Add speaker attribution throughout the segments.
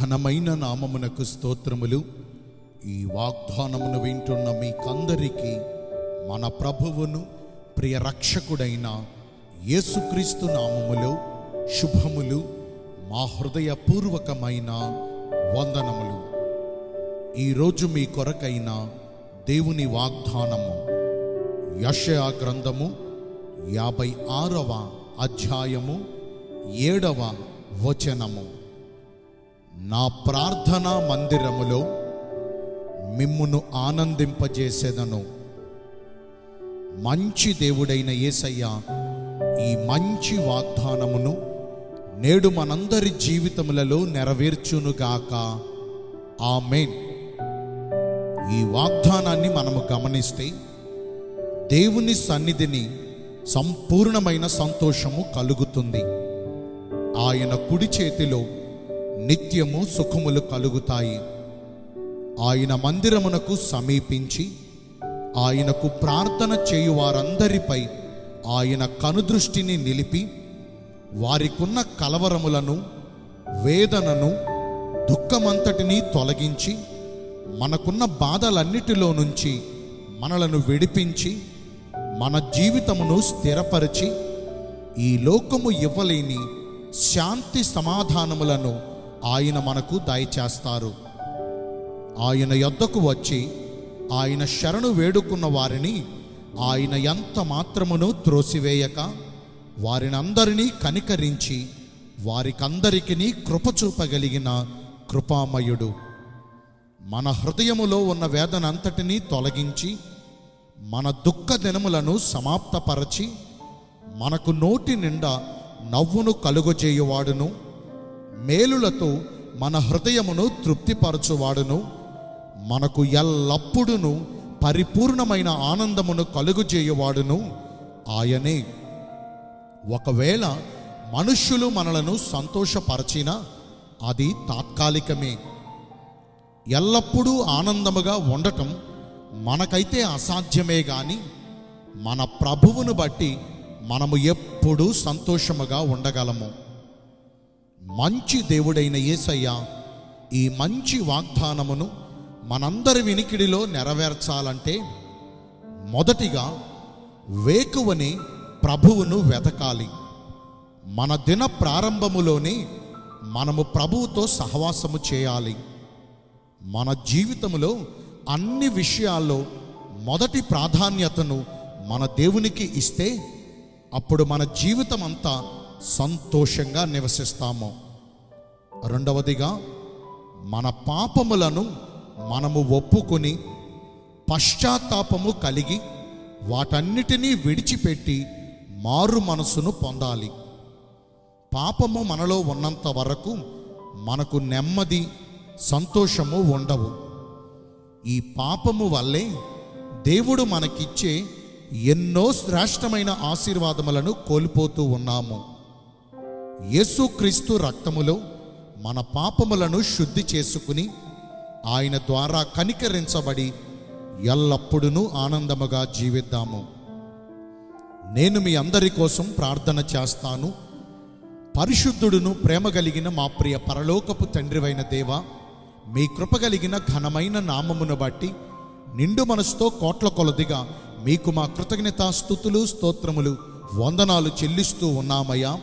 Speaker 1: ఘనమైన నామమునకు స్తోత్రములు. ఈ వాగ్దానమును వింటున్న మీకందరికీ మన ప్రభువును ప్రియ రక్షకుడైన యేసుక్రీస్తు నామములో శుభములు మా హృదయపూర్వకమైన వందనములు. ఈరోజు మీ కొరకైన దేవుని వాగ్దానము యషయా గ్రంథము యాభై ఆరవ అధ్యాయము ఏడవ వచనము. నా ప్రార్థనా మందిరములో మిమ్మును ఆనందింపజేసేదను. మంచి దేవుడైన యేసయ్య ఈ మంచి వాగ్దానమును నేడు మనందరి జీవితములలో నెరవేర్చునుగాక ఆమెన్. ఈ వాగ్దానాన్ని మనము గమనిస్తే దేవుని సన్నిధిని సంపూర్ణమైన సంతోషము కలుగుతుంది. ఆయన కుడి చేతిలో నిత్యము సుఖములు కలుగుతాయి. ఆయన మందిరమునకు సమీపించి ఆయనకు ప్రార్థన చేయు వారందరిపై ఆయన కనుదృష్టిని నిలిపి వారికున్న కలవరములను వేదనను దుఃఖమంతటినీ తొలగించి మనకున్న బాధలన్నిటిలో నుంచి మనలను విడిపించి మన జీవితమును స్థిరపరిచి ఈ లోకము ఇవ్వలేని శాంతి సమాధానములను ఆయన మనకు దయచేస్తారు. ఆయన యొద్దకు వచ్చి ఆయన శరణు వేడుకున్న వారిని ఆయన ఎంత మాత్రమును త్రోసివేయక వారినందరినీ కనికరించి వారికందరికీ కృప చూపగలిగిన కృపామయుడు. మన హృదయములో ఉన్న వేదనంతటినీ తొలగించి మన దుఃఖ దినములను సమాప్తపరచి మనకు నోటి నిండా నవ్వును కలుగజేయువాడును. మేలులతో మన హృదయమును తృప్తిపరచువాడును. మనకు ఎల్లప్పుడును పరిపూర్ణమైన ఆనందమును కలుగుజేయువాడును. ఆయనే ఒకవేళ మనుష్యులు మనలను సంతోషపరచినా అది తాత్కాలికమే. ఎల్లప్పుడూ ఆనందముగా ఉండటం మనకైతే అసాధ్యమే గాని మన ప్రభువును బట్టి మనము ఎప్పుడూ సంతోషముగా ఉండగలము. మంచి దేవుడైన యేసయ్య ఈ మంచి వాగ్దానమును మనందరి వినికిడిలో నెరవేర్చాలంటే మొదటిగా వేకువని ప్రభువును వెతకాలి. మన దిన ప్రారంభములోనే మనము ప్రభువుతో సహవాసము చేయాలి. మన జీవితములో అన్ని విషయాల్లో మొదటి ప్రాధాన్యతను మన దేవునికి ఇస్తే అప్పుడు మన జీవితం అంతా సంతోషంగా నివసిస్తాము. రెండవదిగా మన పాపములను మనము ఒప్పుకొని పశ్చాత్తాపము కలిగి వాటన్నిటినీ విడిచిపెట్టి మారు మనసును పొందాలి. పాపము మనలో ఉన్నంత వరకు మనకు నెమ్మది సంతోషము ఉండవు. ఈ పాపము వల్లే దేవుడు మనకిచ్చే ఎన్నో శ్రేష్టమైన ఆశీర్వాదములను కోల్పోతూ ఉన్నాము. యేసుక్రీస్తు రక్తములో మన పాపములను శుద్ధి చేసుకుని ఆయన ద్వారా కనికరించబడి ఎల్లప్పుడూ ఆనందముగా జీవిద్దాము. నేను మీ అందరి కోసం ప్రార్థన చేస్తాను. పరిశుద్ధుడును ప్రేమ కలిగిన మా ప్రియ పరలోకపు తండ్రివైన దేవ మీ కృప కలిగిన ఘనమైన నామమును బట్టి నిండు మనసుతో కోట్ల కొలదిగా మీకు మా కృతజ్ఞతా స్థుతులు స్తోత్రములు వందనాలు చెల్లిస్తూ ఉన్నామయ్యా.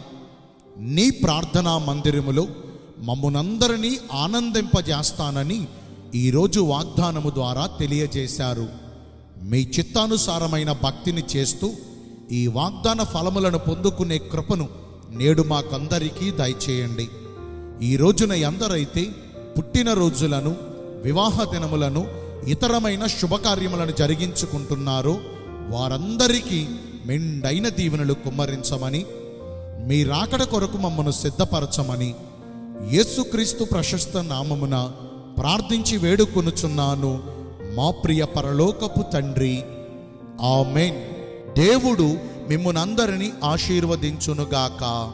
Speaker 1: నీ ప్రార్థనా మందిరములో మమ్మునందరినీ ఆనందింపజేస్తానని ఈరోజు వాగ్దానము ద్వారా తెలియజేశారు. మీ చిత్తానుసారమైన భక్తిని చేస్తూ ఈ వాగ్దాన ఫలములను పొందుకునే కృపను నేడు మాకందరికీ దయచేయండి. ఈ రోజున ఎందరైతే పుట్టినరోజులను వివాహ దినములను ఇతరమైన శుభకార్యములను జరిగించుకుంటున్నారో వారందరికీ మెండైన దీవెనలు కుమ్మరించమని మీ రాకడ కొరకు మమ్మను సిద్ధపరచమని యేసుక్రీస్తు ప్రశస్త నామమున ప్రార్థించి వేడుకొనుచున్నాను మా ప్రియ పరలోకపు తండ్రి. ఆమెన్. దేవుడు మిమ్మునందరినీ ఆశీర్వదించునుగాక.